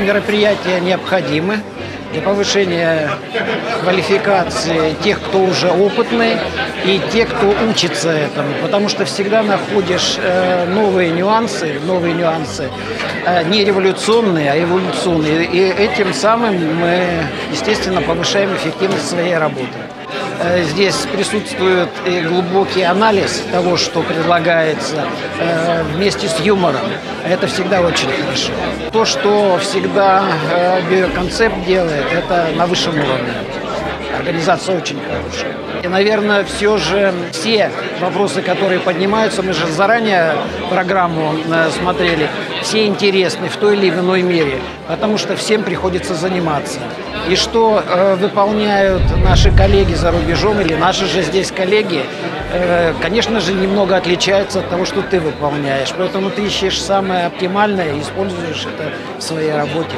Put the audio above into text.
мероприятия необходимы для повышения квалификации тех, кто уже опытный, и тех, кто учится этому, потому что всегда находишь э, новые нюансы, новые нюансы, э, не революционные, а эволюционные, и этим самым мы, естественно, повышаем эффективность своей работы. Э, здесь присутствует и глубокий анализ того, что предлагается э, вместе с юмором. Это всегда очень хорошо. То, что всегда э, биоконцепт делает, это на высшем уровне. Организация очень хорошая. И, наверное, все же все вопросы, которые поднимаются, мы же заранее программу смотрели, все интересны в той или иной мере, потому что всем приходится заниматься и что э, выполняют наши коллеги за рубежом или наши же здесь коллеги, э, конечно же, немного отличается от того, что ты выполняешь. Поэтому ты ищешь самое оптимальное и используешь это в своей работе.